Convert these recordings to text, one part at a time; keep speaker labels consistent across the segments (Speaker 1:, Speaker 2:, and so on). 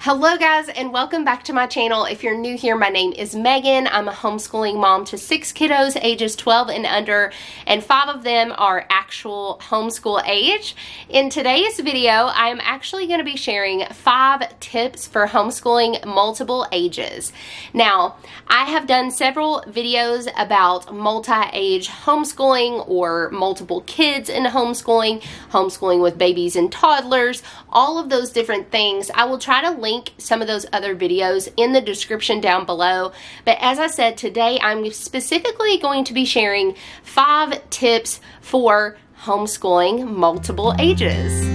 Speaker 1: Hello guys and welcome back to my channel. If you're new here, my name is Megan. I'm a homeschooling mom to six kiddos ages 12 and under and five of them are actual homeschool age. In today's video, I'm actually going to be sharing five tips for homeschooling multiple ages. Now, I have done several videos about multi-age homeschooling or multiple kids in homeschooling, homeschooling with babies and toddlers, all of those different things. I will try to link some of those other videos in the description down below. But as I said, today I'm specifically going to be sharing five tips for homeschooling multiple ages.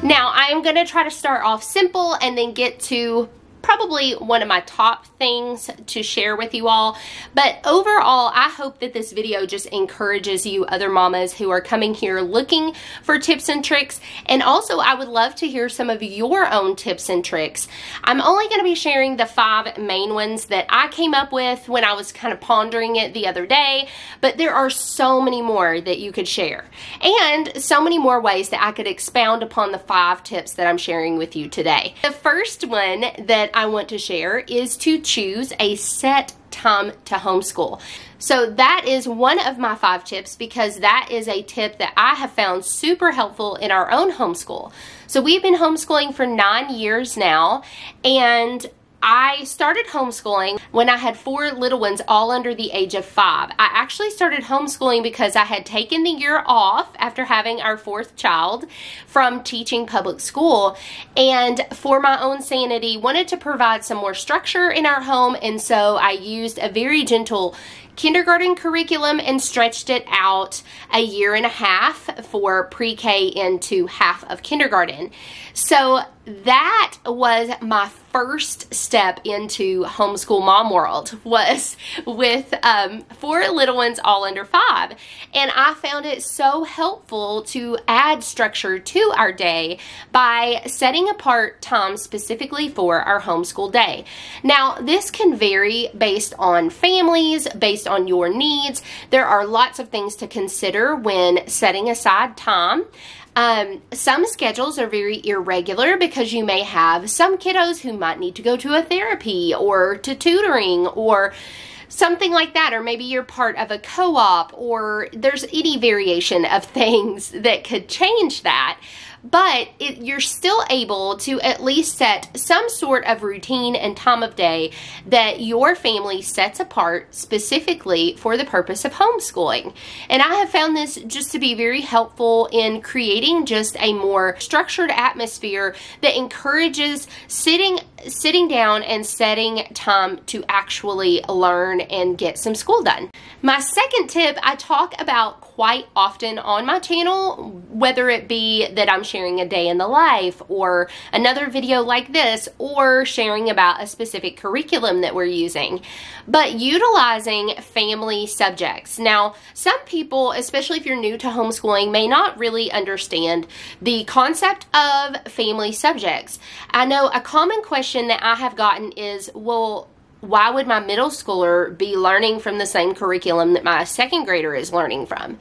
Speaker 1: Now, I am going to try to start off simple and then get to probably one of my top things to share with you all. But overall, I hope that this video just encourages you other mamas who are coming here looking for tips and tricks. And also, I would love to hear some of your own tips and tricks. I'm only going to be sharing the five main ones that I came up with when I was kind of pondering it the other day. But there are so many more that you could share. And so many more ways that I could expound upon the five tips that I'm sharing with you today. The first one that I want to share is to choose a set time to homeschool. So that is one of my five tips because that is a tip that I have found super helpful in our own homeschool. So we've been homeschooling for nine years now and I started homeschooling when I had four little ones all under the age of five. I actually started homeschooling because I had taken the year off after having our fourth child from teaching public school and for my own sanity wanted to provide some more structure in our home and so I used a very gentle kindergarten curriculum and stretched it out a year and a half for pre-K into half of kindergarten. So that was my first step into homeschool mom world was with um, four little ones all under five and i found it so helpful to add structure to our day by setting apart time specifically for our homeschool day now this can vary based on families based on your needs. There are lots of things to consider when setting aside time. Um, some schedules are very irregular because you may have some kiddos who might need to go to a therapy or to tutoring or something like that or maybe you're part of a co-op or there's any variation of things that could change that but it, you're still able to at least set some sort of routine and time of day that your family sets apart specifically for the purpose of homeschooling. And I have found this just to be very helpful in creating just a more structured atmosphere that encourages sitting sitting down and setting time to actually learn and get some school done. My second tip I talk about quite often on my channel, whether it be that I'm sharing a day in the life or another video like this or sharing about a specific curriculum that we're using, but utilizing family subjects. Now, some people, especially if you're new to homeschooling, may not really understand the concept of family subjects. I know a common question that I have gotten is, well, why would my middle schooler be learning from the same curriculum that my second grader is learning from?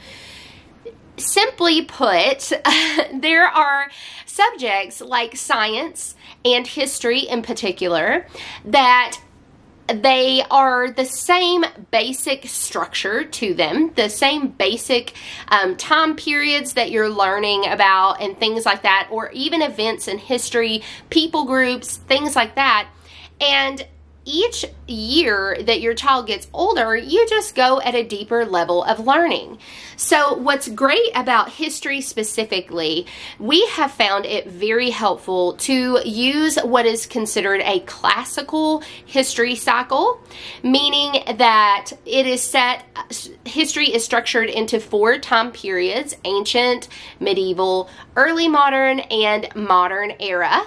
Speaker 1: Simply put, there are subjects like science and history in particular that they are the same basic structure to them, the same basic um, time periods that you're learning about and things like that, or even events in history, people groups, things like that. And each year that your child gets older, you just go at a deeper level of learning. So, what's great about history specifically, we have found it very helpful to use what is considered a classical history cycle, meaning that it is set, history is structured into four time periods ancient, medieval, early modern, and modern era.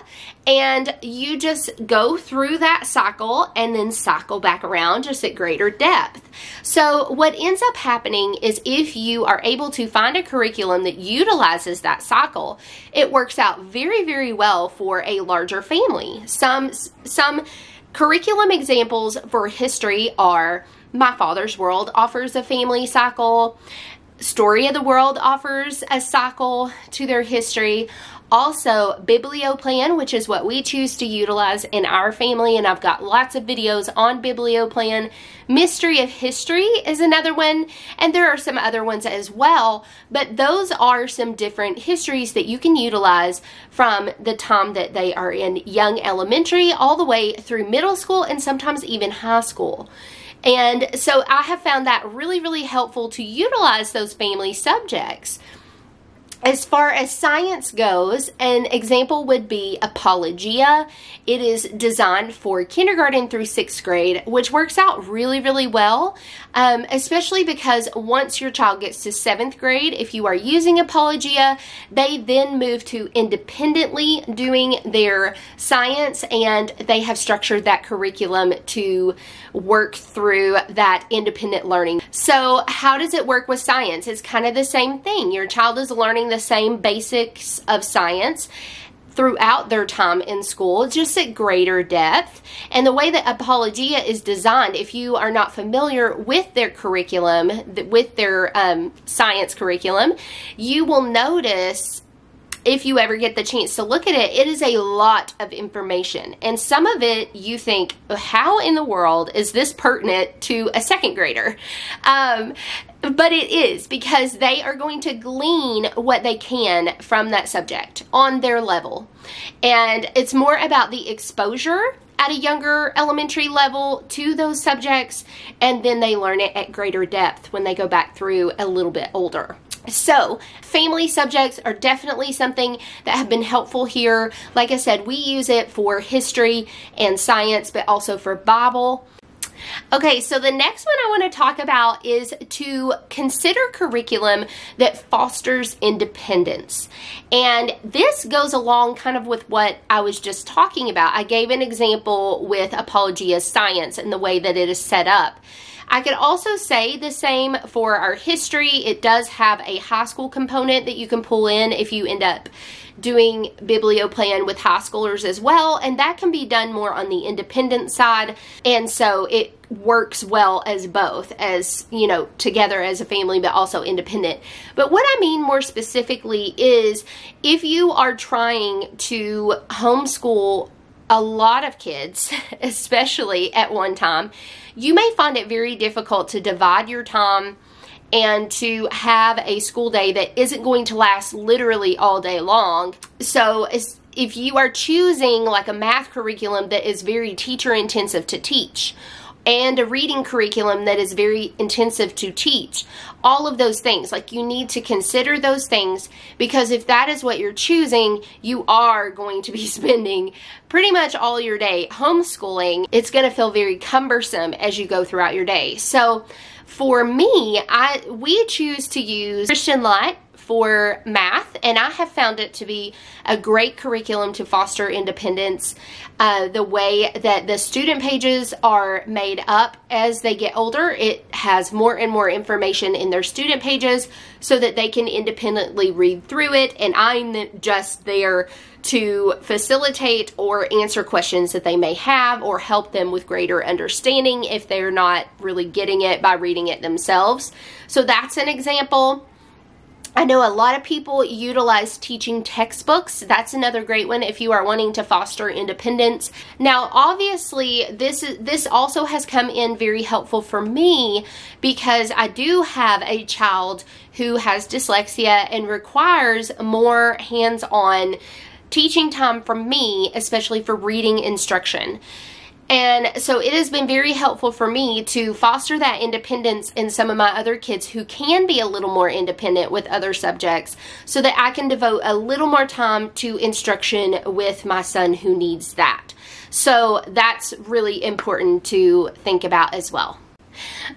Speaker 1: And you just go through that cycle and then cycle back around just at greater depth. So, what ends up happening is if you are able to find a curriculum that utilizes that cycle, it works out very, very well for a larger family. Some, some curriculum examples for history are My Father's World offers a family cycle. Story of the World offers a cycle to their history. Also, Biblioplan, which is what we choose to utilize in our family, and I've got lots of videos on Biblioplan. Mystery of History is another one, and there are some other ones as well, but those are some different histories that you can utilize from the time that they are in young elementary all the way through middle school and sometimes even high school. And so I have found that really, really helpful to utilize those family subjects. As far as science goes, an example would be Apologia. It is designed for kindergarten through sixth grade, which works out really, really well, um, especially because once your child gets to seventh grade, if you are using Apologia, they then move to independently doing their science and they have structured that curriculum to work through that independent learning. So, how does it work with science? It's kind of the same thing. Your child is learning the same basics of science throughout their time in school, just at greater depth. And the way that Apologia is designed, if you are not familiar with their curriculum, with their um, science curriculum, you will notice if you ever get the chance to look at it, it is a lot of information. And some of it you think, how in the world is this pertinent to a second grader? Um, but it is because they are going to glean what they can from that subject on their level. And it's more about the exposure at a younger elementary level to those subjects, and then they learn it at greater depth when they go back through a little bit older. So, family subjects are definitely something that have been helpful here. Like I said, we use it for history and science, but also for Bible. Okay, so the next one I want to talk about is to consider curriculum that fosters independence. And this goes along kind of with what I was just talking about. I gave an example with Apologia Science and the way that it is set up. I could also say the same for our history. It does have a high school component that you can pull in if you end up doing Biblioplan with high schoolers as well, and that can be done more on the independent side, and so it works well as both, as you know, together as a family, but also independent. But what I mean more specifically is if you are trying to homeschool a lot of kids, especially at one time, you may find it very difficult to divide your time and to have a school day that isn't going to last literally all day long. So, if you are choosing like a math curriculum that is very teacher intensive to teach, and a reading curriculum that is very intensive to teach. All of those things. Like you need to consider those things because if that is what you're choosing, you are going to be spending pretty much all your day homeschooling. It's going to feel very cumbersome as you go throughout your day. So for me, I we choose to use Christian Light for math, and I have found it to be a great curriculum to foster independence. Uh, the way that the student pages are made up as they get older, it has more and more information in their student pages so that they can independently read through it, and I'm just there to facilitate or answer questions that they may have or help them with greater understanding if they're not really getting it by reading it themselves. So that's an example. I know a lot of people utilize teaching textbooks. That's another great one if you are wanting to foster independence. Now, obviously, this is this also has come in very helpful for me because I do have a child who has dyslexia and requires more hands-on teaching time from me, especially for reading instruction. And so it has been very helpful for me to foster that independence in some of my other kids who can be a little more independent with other subjects so that I can devote a little more time to instruction with my son who needs that. So that's really important to think about as well.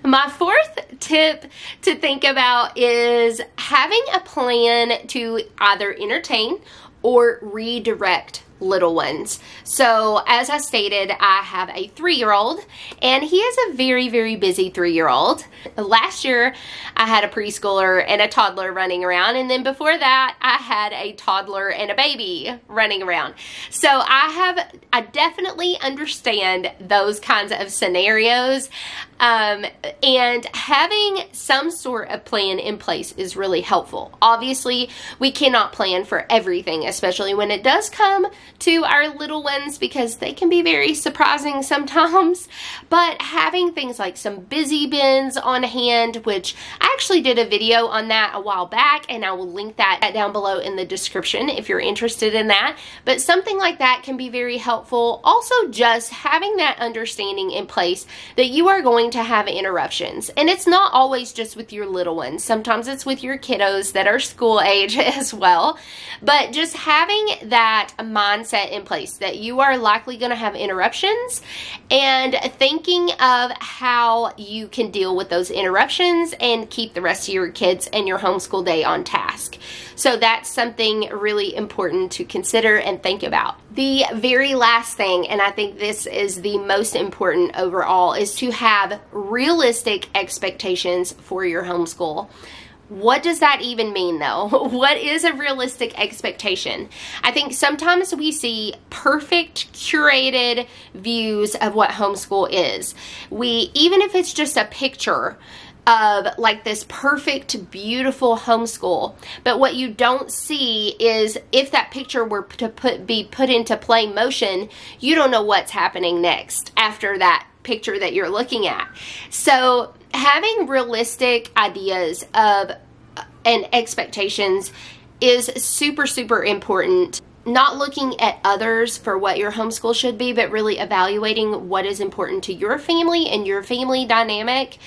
Speaker 1: My fourth tip to think about is having a plan to either entertain or redirect little ones. So as I stated, I have a three-year-old and he is a very, very busy three-year-old. Last year, I had a preschooler and a toddler running around. And then before that, I had a toddler and a baby running around. So I have, I definitely understand those kinds of scenarios. Um, and having some sort of plan in place is really helpful. Obviously, we cannot plan for everything, especially when it does come to our little ones because they can be very surprising sometimes. But having things like some busy bins on hand, which I actually did a video on that a while back, and I will link that down below in the description if you're interested in that. But something like that can be very helpful. Also, just having that understanding in place that you are going to have interruptions. And it's not always just with your little ones. Sometimes it's with your kiddos that are school age as well. But just having that mindset in place that you are likely going to have interruptions and thinking of how you can deal with those interruptions and keep the rest of your kids and your homeschool day on task. So that's something really important to consider and think about. The very last thing, and I think this is the most important overall, is to have realistic expectations for your homeschool. What does that even mean though? What is a realistic expectation? I think sometimes we see perfect curated views of what homeschool is. We, even if it's just a picture, of like this perfect, beautiful homeschool. But what you don't see is if that picture were to put be put into play motion, you don't know what's happening next after that picture that you're looking at. So having realistic ideas of uh, and expectations is super, super important not looking at others for what your homeschool should be, but really evaluating what is important to your family and your family dynamic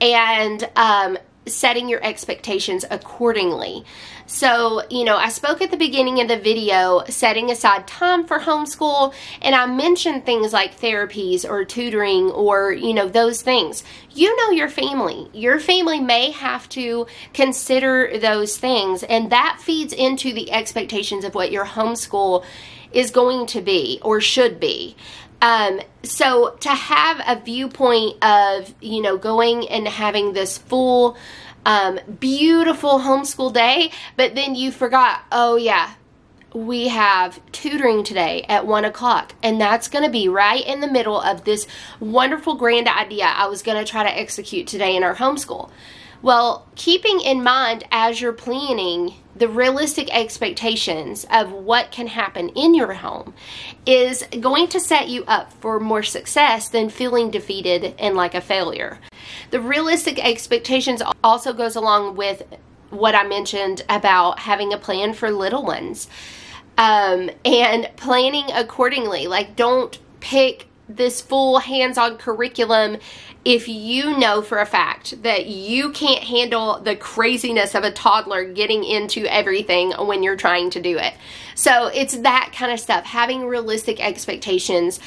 Speaker 1: and um, setting your expectations accordingly. So, you know, I spoke at the beginning of the video setting aside time for homeschool, and I mentioned things like therapies or tutoring or, you know, those things. You know your family. Your family may have to consider those things, and that feeds into the expectations of what your homeschool is going to be or should be. Um, so to have a viewpoint of, you know, going and having this full, um, beautiful homeschool day, but then you forgot, oh yeah, we have tutoring today at one o'clock, and that's going to be right in the middle of this wonderful grand idea I was going to try to execute today in our homeschool. Well, keeping in mind as you're planning the realistic expectations of what can happen in your home is going to set you up for more success than feeling defeated and like a failure. The realistic expectations also goes along with what I mentioned about having a plan for little ones um, and planning accordingly. Like, don't pick this full hands-on curriculum if you know for a fact that you can't handle the craziness of a toddler getting into everything when you're trying to do it. So it's that kind of stuff, having realistic expectations.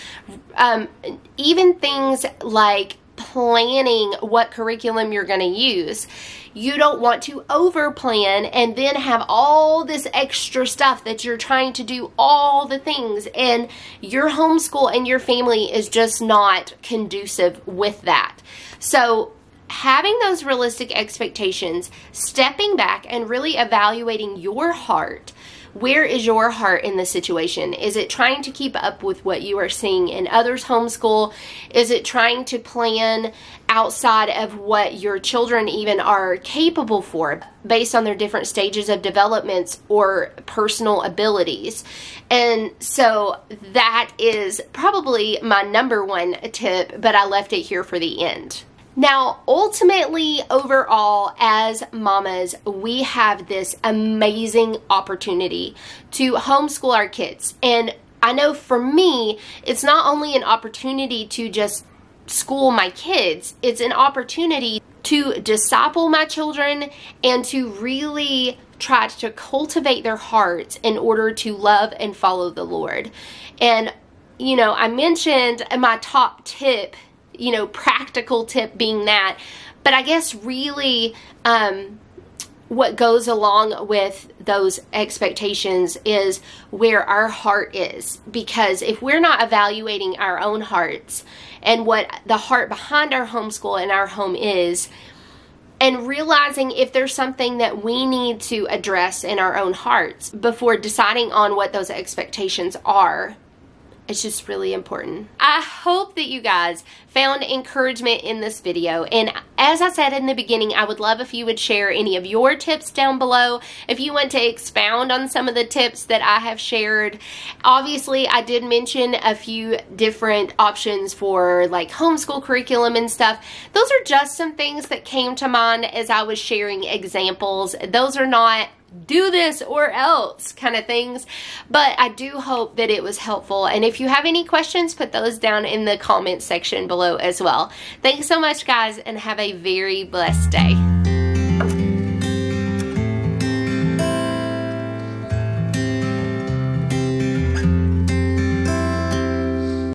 Speaker 1: Um, even things like planning what curriculum you're going to use. You don't want to over plan and then have all this extra stuff that you're trying to do all the things and your homeschool and your family is just not conducive with that. So having those realistic expectations, stepping back and really evaluating your heart where is your heart in the situation? Is it trying to keep up with what you are seeing in others' homeschool? Is it trying to plan outside of what your children even are capable for based on their different stages of developments or personal abilities? And so that is probably my number one tip, but I left it here for the end. Now, ultimately, overall, as mamas, we have this amazing opportunity to homeschool our kids. And I know for me, it's not only an opportunity to just school my kids, it's an opportunity to disciple my children and to really try to cultivate their hearts in order to love and follow the Lord. And, you know, I mentioned my top tip you know, practical tip being that. But I guess really, um, what goes along with those expectations is where our heart is. Because if we're not evaluating our own hearts and what the heart behind our homeschool and our home is, and realizing if there's something that we need to address in our own hearts before deciding on what those expectations are it's just really important. I hope that you guys found encouragement in this video. And as I said in the beginning, I would love if you would share any of your tips down below. If you want to expound on some of the tips that I have shared. Obviously, I did mention a few different options for like homeschool curriculum and stuff. Those are just some things that came to mind as I was sharing examples. Those are not do this or else kind of things. But I do hope that it was helpful. And if you have any questions, put those down in the comments section below as well. Thanks so much, guys, and have a very blessed day.